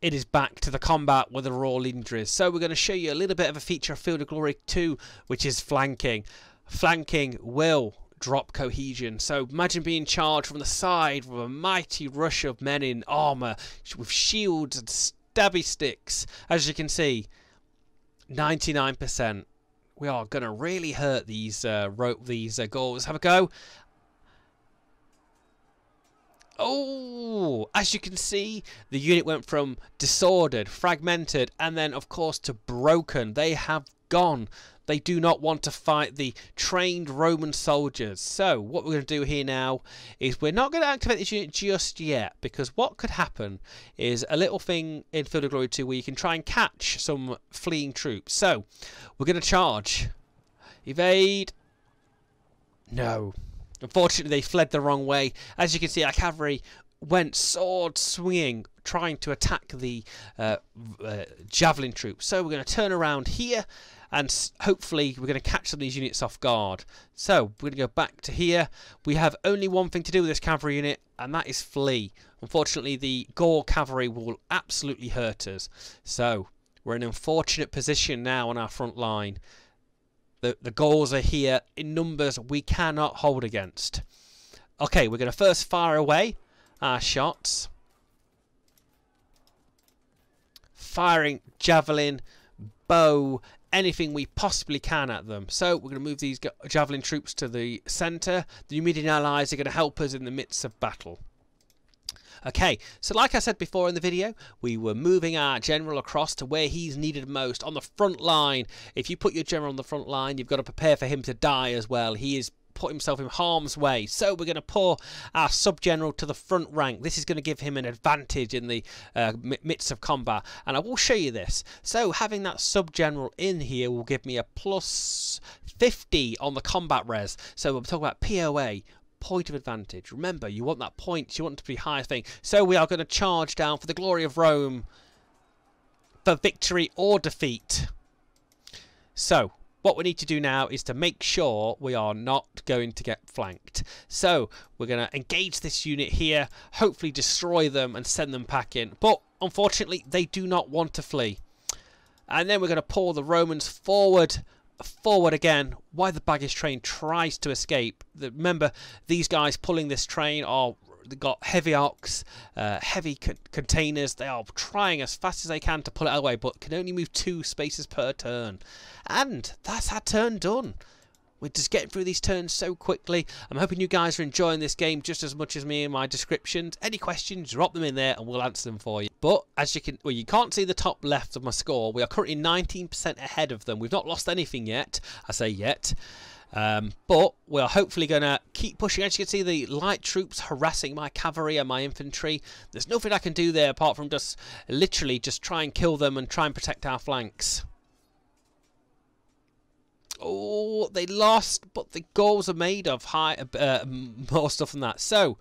it is back to the combat with the raw legionaries. So we're going to show you a little bit of a feature of Field of Glory 2, which is flanking. Flanking will drop cohesion. So imagine being charged from the side with a mighty rush of men in armour with shields and stabby sticks. As you can see, 99%. We are going to really hurt these uh, these uh, Gauls. Have a go. Oh, as you can see, the unit went from disordered, fragmented, and then, of course, to broken. They have gone. They do not want to fight the trained Roman soldiers. So what we're going to do here now is we're not going to activate this unit just yet because what could happen is a little thing in Field of Glory 2 where you can try and catch some fleeing troops. So we're going to charge. Evade. No. Unfortunately, they fled the wrong way. As you can see, our cavalry went sword swinging, trying to attack the uh, uh, javelin troops. So we're going to turn around here and hopefully we're going to catch some of these units off guard. So we're going to go back to here. We have only one thing to do with this cavalry unit and that is flee. Unfortunately the Gaul cavalry will absolutely hurt us. So we're in an unfortunate position now on our front line. The, the Gauls are here in numbers we cannot hold against. Okay, we're going to first fire away our shots. Firing javelin, bow, anything we possibly can at them. So we're going to move these javelin troops to the centre. The Numidian allies are going to help us in the midst of battle. Okay, so like I said before in the video, we were moving our general across to where he's needed most, on the front line. If you put your general on the front line, you've got to prepare for him to die as well. He is put himself in harm's way. So we're going to pour our sub-general to the front rank. This is going to give him an advantage in the uh, midst of combat. And I will show you this. So having that sub-general in here will give me a plus 50 on the combat res. So we're talking about POA, point of advantage. Remember, you want that point, you want it to be highest thing. So we are going to charge down for the glory of Rome for victory or defeat. So, what we need to do now is to make sure we are not going to get flanked. So we're going to engage this unit here, hopefully destroy them and send them back in. But unfortunately, they do not want to flee. And then we're going to pull the Romans forward forward again Why the baggage train tries to escape remember these guys pulling this train are they've got heavy arcs, uh, heavy co containers. They are trying as fast as they can to pull it away, but can only move two spaces per turn. And that's our turn done. We're just getting through these turns so quickly. I'm hoping you guys are enjoying this game just as much as me in my descriptions. Any questions, drop them in there and we'll answer them for you. But as you can, well, you can't see the top left of my score. We are currently 19% ahead of them. We've not lost anything yet. I say yet. Um, but we're hopefully going to keep pushing. As you can see, the light troops harassing my cavalry and my infantry. There's nothing I can do there apart from just literally just try and kill them and try and protect our flanks. Oh, they lost, but the Gauls are made of high, uh, more stuff than that. So,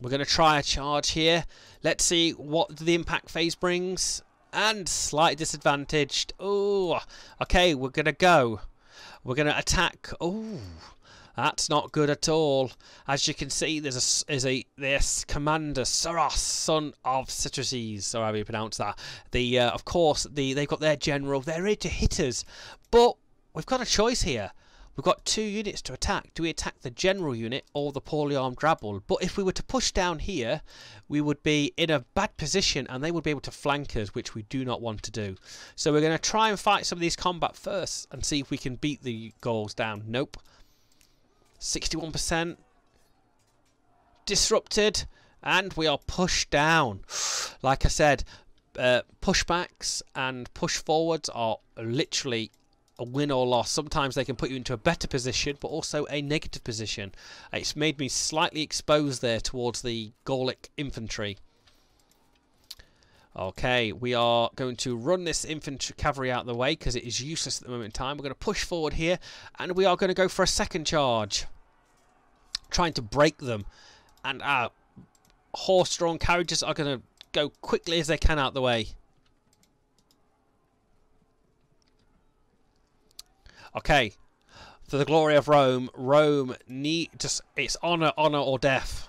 we're going to try a charge here. Let's see what the impact phase brings. And slightly disadvantaged. Oh, okay, we're going to go. We're going to attack. Oh, that's not good at all. As you can see, there's a, is a this commander Saros, son of Citruses, or however you pronounce that. The uh, of course the they've got their general. They're ready to hit us, but we've got a choice here. We've got two units to attack. Do we attack the general unit or the poorly armed rabble? But if we were to push down here, we would be in a bad position and they would be able to flank us, which we do not want to do. So we're going to try and fight some of these combat first and see if we can beat the Gauls down. Nope. 61%. Disrupted. And we are pushed down. Like I said, uh, pushbacks and push forwards are literally a win or loss. Sometimes they can put you into a better position, but also a negative position. It's made me slightly exposed there towards the Gallic infantry. Okay, we are going to run this infantry cavalry out of the way because it is useless at the moment in time. We're going to push forward here, and we are going to go for a second charge. Trying to break them. And our horse-drawn carriages are going to go quickly as they can out the way. Okay, for the glory of Rome, Rome need just it's honor, honor or death.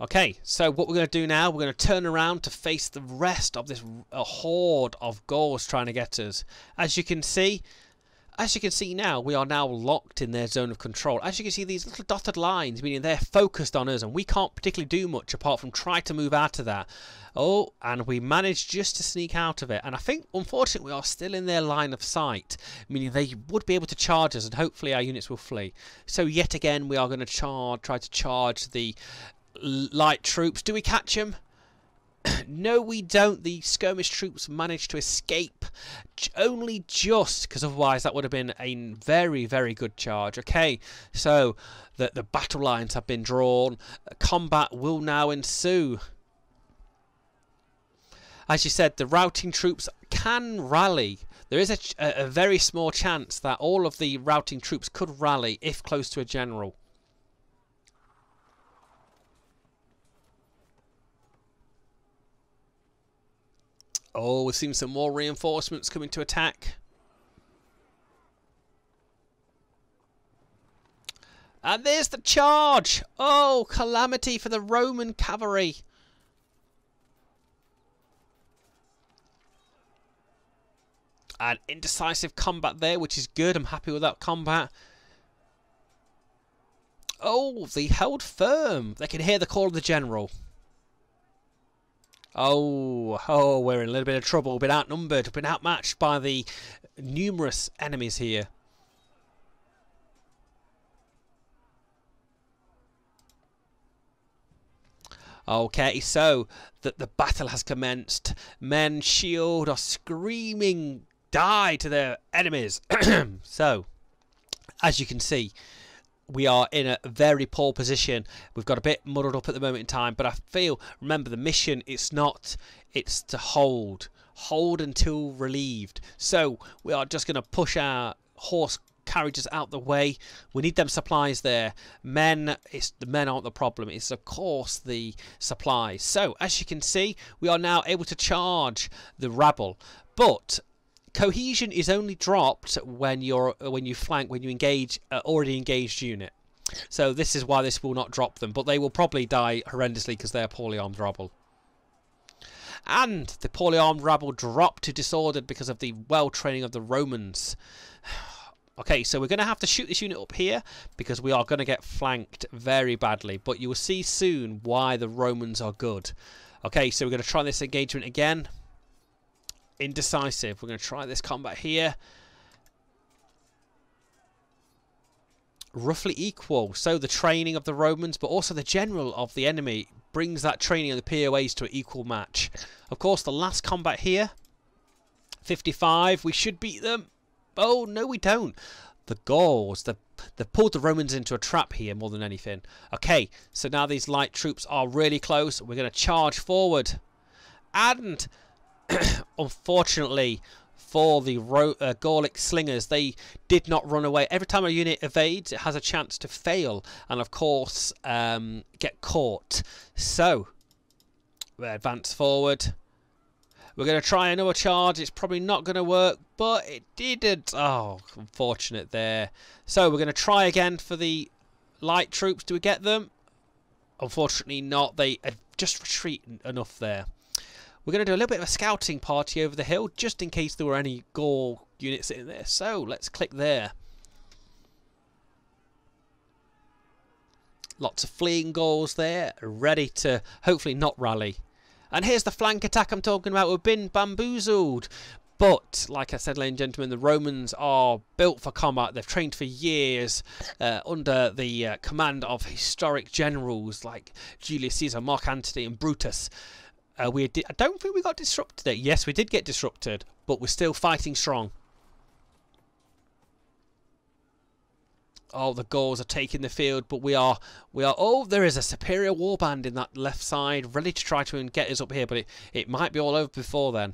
Okay, so what we're going to do now, we're going to turn around to face the rest of this horde of Gauls trying to get us. As you can see, as you can see now, we are now locked in their zone of control. As you can see, these little dotted lines, meaning they're focused on us, and we can't particularly do much apart from try to move out of that. Oh, and we managed just to sneak out of it. And I think, unfortunately, we are still in their line of sight, meaning they would be able to charge us, and hopefully our units will flee. So yet again, we are going to charge, try to charge the light troops. Do we catch them? no, we don't. The skirmish troops managed to escape only just because otherwise that would have been a very, very good charge. Okay, so the, the battle lines have been drawn. Combat will now ensue. As you said, the routing troops can rally. There is a, a very small chance that all of the routing troops could rally if close to a general. Oh, we've seen some more reinforcements coming to attack. And there's the charge! Oh, calamity for the Roman cavalry. An indecisive combat there, which is good. I'm happy with that combat. Oh, they held firm. They can hear the call of the general. Oh, oh, we're in a little bit of trouble. We've been outnumbered. We've been outmatched by the numerous enemies here. Okay, so that the battle has commenced. Men shield are screaming die to their enemies. so, as you can see, we are in a very poor position. We've got a bit muddled up at the moment in time, but I feel, remember, the mission, it's not, it's to hold. Hold until relieved. So we are just going to push our horse carriages out the way. We need them supplies there. Men, it's the men aren't the problem. It's of course the supplies. So as you can see, we are now able to charge the rabble. But cohesion is only dropped when you're when you flank when you engage uh, already engaged unit. So this is why this will not drop them, but they will probably die horrendously because they're poorly armed rabble. And the poorly armed rabble dropped to disordered because of the well training of the Romans. Okay, so we're going to have to shoot this unit up here because we are going to get flanked very badly. But you will see soon why the Romans are good. Okay, so we're going to try this engagement again. Indecisive. We're going to try this combat here. Roughly equal. So the training of the Romans, but also the general of the enemy brings that training of the POAs to an equal match. Of course, the last combat here, 55. We should beat them. Oh, no, we don't. The Gauls, the, they've pulled the Romans into a trap here more than anything. Okay, so now these light troops are really close. We're going to charge forward. And, unfortunately, for the Ro uh, Gallic slingers, they did not run away. Every time a unit evades, it has a chance to fail and, of course, um, get caught. So, we advance forward. We're going to try another charge. It's probably not going to work, but it didn't. Oh, unfortunate there. So we're going to try again for the light troops. Do we get them? Unfortunately not. They just retreat enough there. We're going to do a little bit of a scouting party over the hill, just in case there were any Gaul units in there. So let's click there. Lots of fleeing Gauls there, ready to hopefully not rally. And here's the flank attack I'm talking about. We've been bamboozled. But, like I said, ladies and gentlemen, the Romans are built for combat. They've trained for years uh, under the uh, command of historic generals like Julius Caesar, Mark Antony, and Brutus. Uh, we I don't think we got disrupted. Yes, we did get disrupted, but we're still fighting strong. Oh, the Gauls are taking the field, but we are, we are. Oh, there is a superior warband in that left side, ready to try to get us up here, but it, it might be all over before then.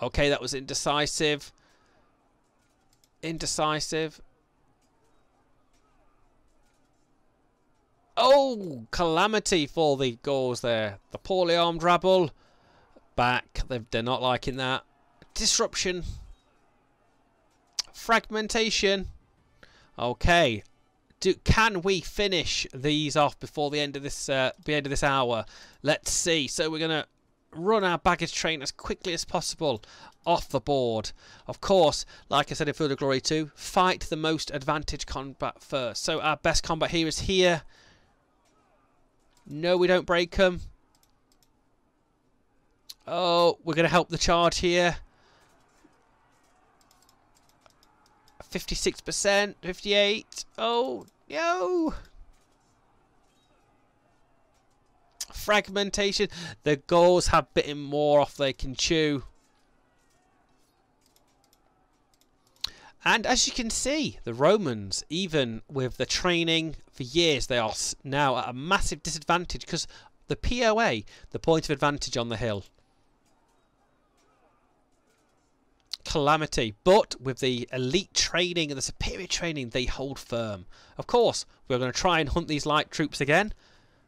Okay, that was indecisive. Indecisive. Oh, calamity for the Gauls there. The poorly armed rabble. Back. They're not liking that. Disruption. Fragmentation. Okay. Do, can we finish these off before the end of this uh, the end of this hour? Let's see. So we're gonna run our baggage train as quickly as possible off the board. Of course, like I said in Field of Glory 2, fight the most advantage combat first. So our best combat here is here. No, we don't break them. Oh, we're going to help the charge here. 56%, 58. Oh, no. Fragmentation. The Gauls have bitten more off they can chew. And as you can see, the Romans, even with the training for years, they are now at a massive disadvantage because the POA, the point of advantage on the hill, calamity. But with the elite training and the superior training, they hold firm. Of course, we're going to try and hunt these light troops again.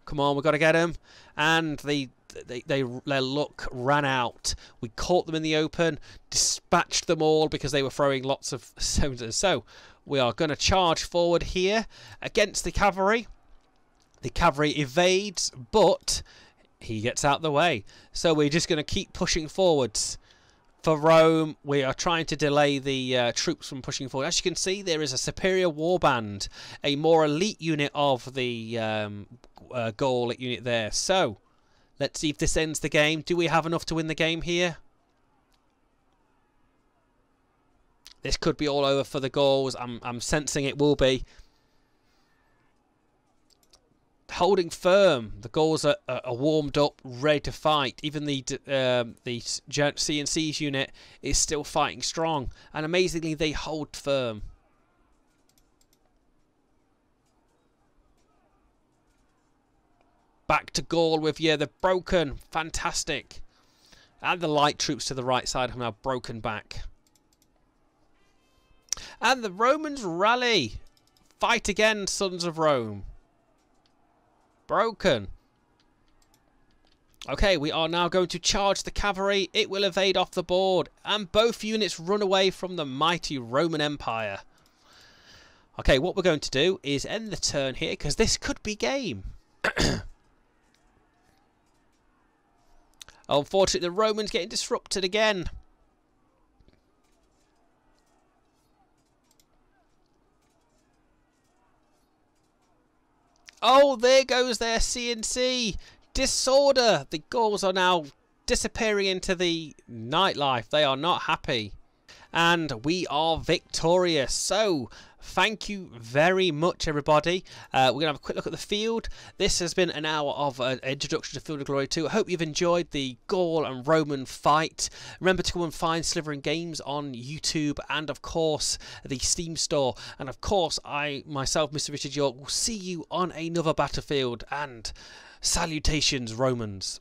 Come on, we've got to get them. And they, they, they, their luck ran out. We caught them in the open, dispatched them all because they were throwing lots of stones. So we are going to charge forward here against the cavalry. The cavalry evades, but he gets out the way. So we're just going to keep pushing forwards for Rome, we are trying to delay the uh, troops from pushing forward. As you can see, there is a superior warband, a more elite unit of the um, uh, Gaul unit there. So, let's see if this ends the game. Do we have enough to win the game here? This could be all over for the Gauls. I'm, I'm sensing it will be holding firm. The Gauls are, are, warmed up, ready to fight. Even the um, the CNC's unit is still fighting strong, and amazingly, they hold firm. Back to Gaul with you. They're broken. Fantastic. And the light troops to the right side have now broken back. And the Romans rally. Fight again, sons of Rome broken. Okay, we are now going to charge the cavalry. It will evade off the board. And both units run away from the mighty Roman Empire. Okay, what we're going to do is end the turn here because this could be game. Unfortunately, the Romans getting disrupted again. Oh, there goes their CNC. Disorder. The Gauls are now disappearing into the nightlife. They are not happy. And we are victorious. So, thank you very much, everybody. Uh, we're going to have a quick look at the field. This has been an hour of uh, introduction to Field of Glory 2. I hope you've enjoyed the Gaul and Roman fight. Remember to go and find Slitherine Games on YouTube and, of course, the Steam store. And, of course, I, myself, Mr. Richard Yorke, will see you on another battlefield. And salutations, Romans.